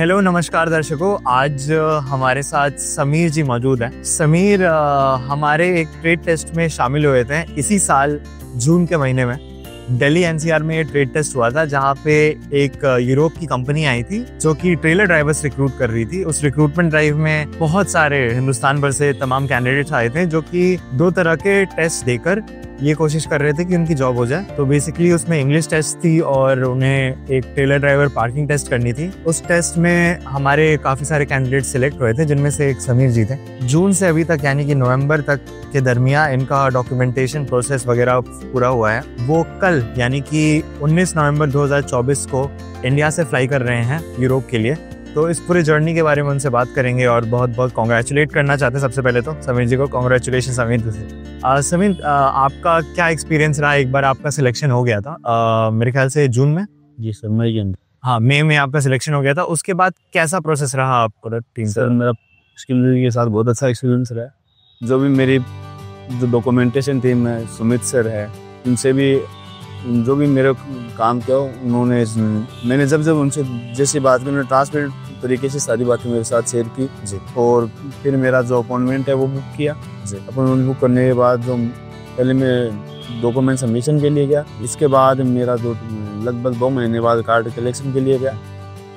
Hello, नमस्कार दर्शकों। आज हमारे साथ समीर जी मौजूद हैं। समीर हमारे एक ट्रेड टेस्ट में शामिल हुए थे इसी साल, जून के महीने में। दिल्ली एनसीआर में ये ट्रेड टेस्ट हुआ था, जहाँ पे एक यूरोप की कंपनी आई थी, जो कि ट्रेलर ड्राइवर्स रिक्रूट कर रही थी। उस रिक्रूटमेंट ड्राइव में बहुत सारे हिंदुस्तान भर से तमाम कैंडिडेट्स आए थे, जो कि दो तरह के टेस्ट देकर ये कोशिश कर रहे थे कि उनकी जॉब हो जाए। तो बेसिकली उसमें इंग्लिश टेस्ट थी और उन्हें एक टेलर ड्राइवर पार्किंग टेस्ट करनी थी। उस टेस्ट में हमारे काफ़ी सारे कैंडिडेट सिलेक्ट हुए थे, जिनमें से एक समीर जी थे। जून से अभी तक, यानी कि नवंबर तक के दरमियान इनका डॉक्यूमेंटेशन प्रोसेस वगैरह पूरा हुआ है। वो कल, यानी कि 19 नवंबर 2024 को इंडिया से फ्लाई कर रहे हैं यूरोप के लिए। तो इस पूरे जर्नी के बारे में उनसे बात करेंगे और बहुत बहुत कॉन्ग्रेचुलेट करना चाहते हैं सबसे पहले तो समीर जी को। कॉन्ग्रेचुलेशन समीर जी आ, समीर आपका क्या एक्सपीरियंस रहा? एक बार आपका सिलेक्शन हो गया था आ, मेरे ख्याल से जून में? जी सर मई अंदर हाँ मई में आपका सिलेक्शन हो गया था। उसके बाद कैसा प्रोसेस रहा आपका टीम सर मेरा स्किल के साथ बहुत अच्छा एक्सपीरियंस रहा जो भी मेरी जो डॉक्यूमेंटेशन थी मैं सुमित सर है उनसे भी जो भी मेरे काम किया उन्होंने मैंने जब जब उनसे जैसी बात की उन्होंने ट्रांसपेरेंट तरीके से सारी बातें मेरे साथ शेयर की। जी। और फिर मेरा जो अपॉइंटमेंट है वो बुक किया। जी। अपॉइंटमेंट बुक करने के बाद जो पहले मैं डॉक्यूमेंट सबमिशन के लिए गया। इसके बाद मेरा जो लगभग दो महीने बाद कार्ड कलेक्शन के लिए गया।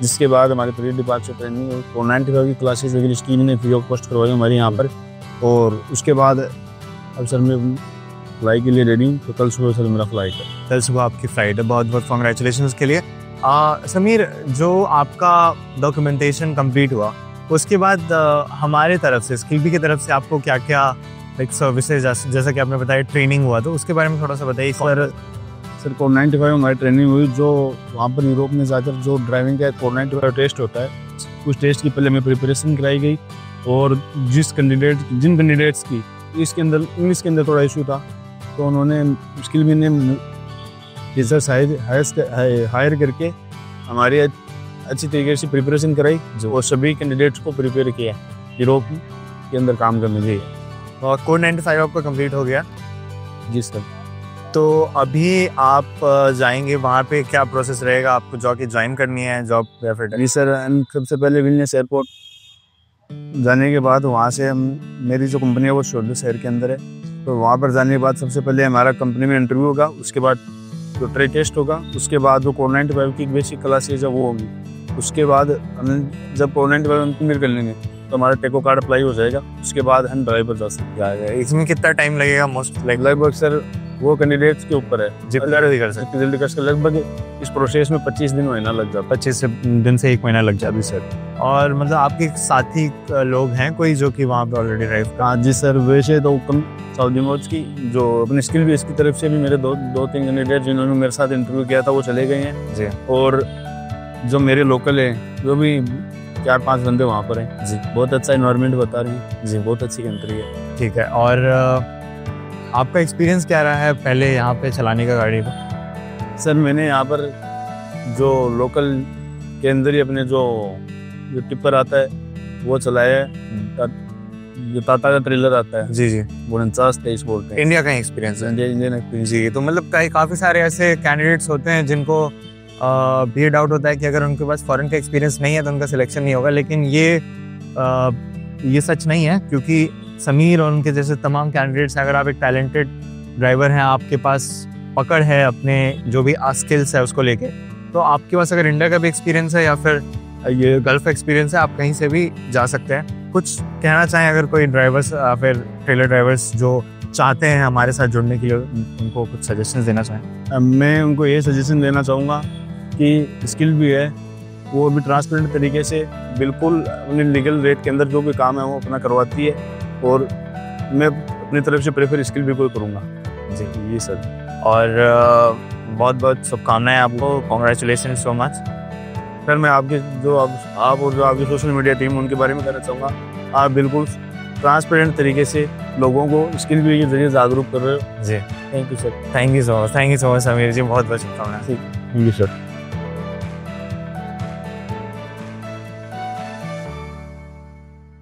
जिसके बाद हमारे प्री डिपार्चर ट्रेनिंग और फोर नाइन्टी फाइव की क्लासेज वगैरह स्कीम ने फ्री ऑफ़ कॉस्ट करवाई हमारे यहाँ पर। और उसके बाद अब सर मैं फ्लाई के लिए रेडी हूँ तो कल सुबह सर मेरा फ़्लाइट है। कल सुबह आपकी फ़्लाइट है बहुत बहुत कॉन्ग्रेचुलेशन उसके लिए। आ, समीर जो आपका डॉक्यूमेंटेशन कंप्लीट हुआ उसके बाद आ, हमारे तरफ़ से स्किल की तरफ़ से आपको क्या क्या लाइक सर्विसेज़ जैसा कि आपने बताया ट्रेनिंग हुआ तो उसके बारे में थोड़ा सा बताइए। Sir sir four ninety five हमारी ट्रेनिंग हुई जो वहाँ पर यूरोप में जाकर जो ड्राइविंग का फोर नाइन्टी फाइव टेस्ट होता है उस टेस्ट की पहले हमें प्रिपरेशन कराई गई और जिस कैंडिडेट जिन कैंडिडेट्स की इसके अंदर इंग्लिश के अंदर थोड़ा इशू था। तो उन्होंने मुश्किल भी ने टीचर्स हायर हायर करके हमारी अच्छी तरीके से प्रिपरेशन कराई जो सभी कैंडिडेट्स को प्रिपेयर किया यूरोप के अंदर काम करने के लिए। और कोड नाइन्टी फाइव आपका कंप्लीट हो गया? जी सर। तो अभी आप जाएँगे वहाँ पे क्या प्रोसेस रहेगा? आपको जॉब की ज्वाइन करनी है जॉब या फिर जी सर सबसे पहले विलनेस एयरपोर्ट जाने के बाद वहाँ से हम मेरी जो कंपनी है वो शोल्डर शहर के अंदर है। तो वहाँ पर जाने के बाद सबसे पहले हमारा कंपनी में इंटरव्यू होगा उसके बाद जो ट्रे टेस्ट होगा उसके बाद जो कोर नाइन्टी फाइव की बेसिक क्लासेज है वो होगी उसके बाद हम जब कोर नाइन्टी फाइव हम क्लियर कर लेंगे तो हमारा टेको कार्ड अप्लाई हो जाएगा उसके बाद हम ड्राइवर जा सकते हैं। इसमें कितना टाइम लगेगा मोस्ट लाइक लगभग सर वो कैंडिडेट्स के ऊपर है। जितना जल्दी कर सकते जल्दी कर सकते लगभग इस प्रोसेस में पच्चीस दिन महीना लग जाता पच्चीस दिन से एक महीना लग जाता है सर। और मतलब आपके साथी लोग हैं कोई जो कि वहाँ पे ऑलरेडी ड्राइव है हाँ जी सर वैसे तो कम सऊदी मोज की जो अपने स्किल भी इसकी तरफ़ से भी मेरे दो दो तीन कैंडिडेट जिन्होंने मेरे साथ इंटरव्यू किया था वो चले गए हैं। जी। और जो मेरे लोकल हैं जो भी चार पाँच बंदे वहाँ पर हैं। जी। बहुत अच्छा इन्वायरमेंट बता रही हैं। जी। बहुत अच्छी कंट्री है। ठीक है और आपका एक्सपीरियंस क्या रहा है पहले यहाँ पे चलाने का गाड़ी को सर मैंने यहाँ पर जो लोकल के अंदर ही अपने जो जो टिप्पर आता है वो चलाया है। टाटा का ट्रेलर आता है। जी जी। वो उनचास तेईस बोलते हैं। इंडिया का एक्सपीरियंस है। इंडियन इंडियन एक्सपीरियंस जी तो मतलब कई काफ़ी सारे ऐसे कैंडिडेट्स होते हैं जिनको भी डाउट होता है कि अगर उनके पास फॉरेन का एक्सपीरियंस नहीं है तो उनका सिलेक्शन नहीं होगा। लेकिन ये अ, ये सच नहीं है क्योंकि समीर और उनके जैसे तमाम कैंडिडेट्स अगर आप एक टैलेंटेड ड्राइवर हैं आपके पास पकड़ है अपने जो भी स्किल्स है उसको लेके तो आपके पास अगर इंडिया का भी एक्सपीरियंस है या फिर ये गल्फ एक्सपीरियंस है आप कहीं से भी जा सकते हैं। कुछ कहना चाहें अगर कोई ड्राइवर्स या फिर ट्रेलर ड्राइवर्स जो चाहते हैं हमारे साथ जुड़ने के लिए उनको कुछ सजेशन देना चाहें? मैं उनको ये सजेशन देना चाहूँगा कि स्किल भी है वो भी ट्रांसपेरेंट तरीके से बिल्कुल अपने लीगल रेट के अंदर जो भी काम है वो अपना करवाती है और मैं अपनी तरफ़ से प्रेफर स्किल भी कोई करूँगा। जी। ये सर और बहुत बहुत शुभकामनाएँ आपको। कॉन्ग्रेचुलेशन सो मच सर मैं आपके जो आप, आप और जो आपकी सोशल मीडिया टीम उनके बारे में कहना चाहूँगा। आप बिल्कुल ट्रांसपेरेंट तरीके से लोगों को स्किल भी के ज़रिए जागरूक कर रहे हो। जी। Thank you sir thank you so much thank you so much Sameer ji बहुत बहुत शुभकामनाएँ। Thank you sir